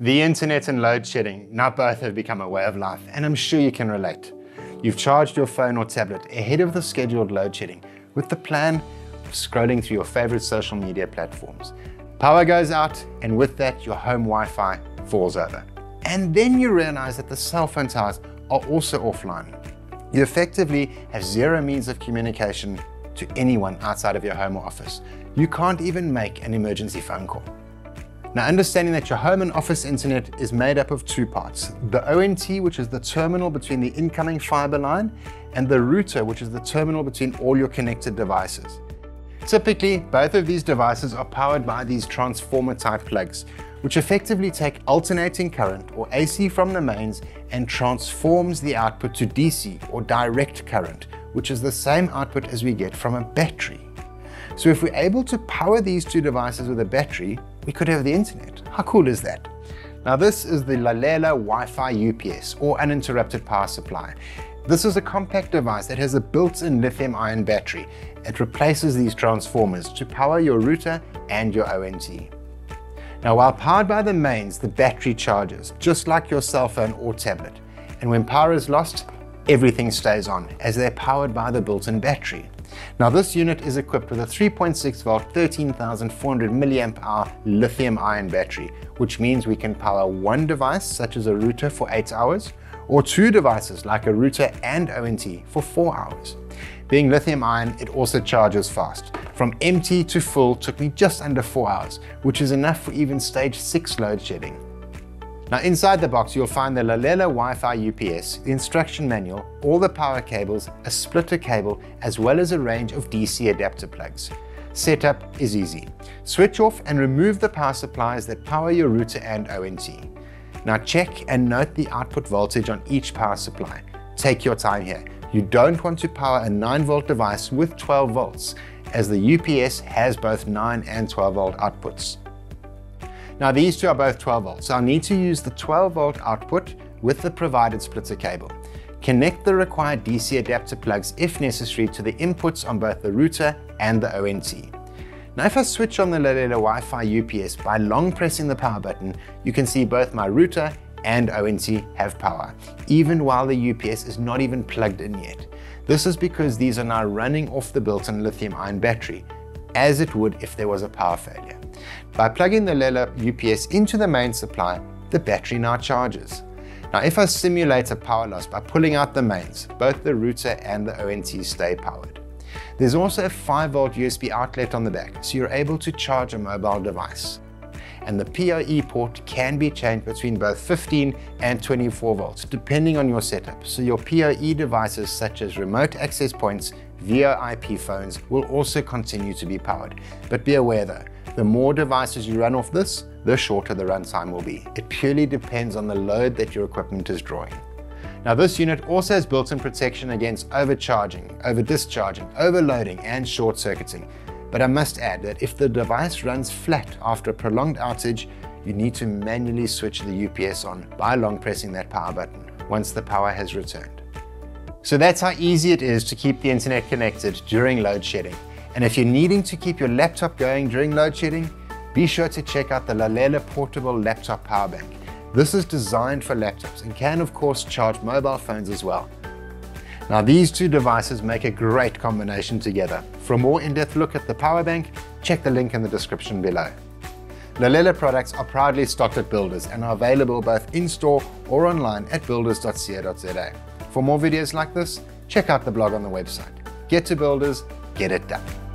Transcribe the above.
The internet and load shedding, now both have become a way of life, and I'm sure you can relate. You've charged your phone or tablet ahead of the scheduled load shedding with the plan of scrolling through your favorite social media platforms. Power goes out, and with that, your home Wi-Fi falls over. And then you realize that the cell phone towers are also offline. You effectively have zero means of communication to anyone outside of your home or office. You can't even make an emergency phone call. Now, understanding that your home and office internet is made up of two parts, the ONT, which is the terminal between the incoming fiber line, and the router, which is the terminal between all your connected devices. Typically, both of these devices are powered by these transformer type plugs, which effectively take alternating current or AC from the mains and transforms the output to DC or direct current, which is the same output as we get from a battery. So if we're able to power these two devices with a battery, we could have the internet. How cool is that? Now this is the Lalela Wi-Fi UPS or uninterrupted power supply. This is a compact device that has a built-in lithium ion battery. It replaces these transformers to power your router and your ONT. Now while powered by the mains, the battery charges, just like your cell phone or tablet. And when power is lost, everything stays on as they're powered by the built-in battery. Now this unit is equipped with a 3.6 volt 13,400 milliamp hour lithium ion battery, which means we can power one device such as a router for 8 hours, or two devices like a router and ONT for 4 hours. Being lithium ion, it also charges fast. From empty to full took me just under 4 hours, which is enough for even stage 6 load shedding. Now inside the box you'll find the Lalela Wi-Fi UPS, the instruction manual, all the power cables, a splitter cable, as well as a range of DC adapter plugs. Setup is easy. Switch off and remove the power supplies that power your router and ONT. Now check and note the output voltage on each power supply. Take your time here. You don't want to power a 9 volt device with 12 volts, as the UPS has both 9 and 12 volt outputs. Now these two are both 12 volts, so I'll need to use the 12 volt output with the provided splitter cable. Connect the required DC adapter plugs if necessary to the inputs on both the router and the ONT. Now if I switch on the Lalela Wi-Fi UPS by long pressing the power button, you can see both my router and ONT have power, even while the UPS is not even plugged in yet. This is because these are now running off the built-in lithium ion battery, as it would if there was a power failure. By plugging the Lalela UPS into the main supply, the battery now charges. Now if I simulate a power loss by pulling out the mains, both the router and the ONT stay powered. There's also a 5 volt USB outlet on the back, so you're able to charge a mobile device. And the PoE port can be changed between both 15 and 24 volts, depending on your setup. So your PoE devices such as remote access points, VoIP phones will also continue to be powered. But be aware though, the more devices you run off this, the shorter the runtime will be. It purely depends on the load that your equipment is drawing. Now this unit also has built-in protection against overcharging, over-discharging, overloading and short-circuiting. But I must add that if the device runs flat after a prolonged outage, you need to manually switch the UPS on by long pressing that power button once the power has returned. So that's how easy it is to keep the internet connected during load shedding. And if you're needing to keep your laptop going during load shedding, be sure to check out the Lalela Portable Laptop Power Bank. This is designed for laptops and can of course charge mobile phones as well. Now these two devices make a great combination together. For a more in-depth look at the power bank, check the link in the description below. Lalela products are proudly stocked at Builders and are available both in-store or online at builders.co.za. For more videos like this, check out the blog on the website. Get to Builders, get it done.